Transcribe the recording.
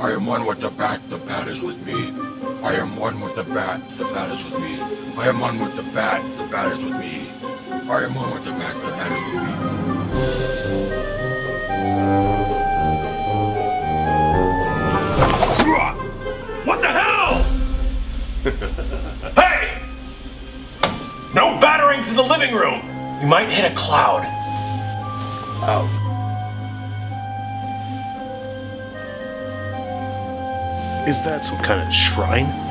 I am one with the bat, the bat is with me. I am one with the bat, the bat is with me. I am one with the bat, the bat is with me. I am one with the bat, the bat is with me. What the hell? hey! No batterings in the living room! You might hit a cloud. Oh. Is that some kind of shrine?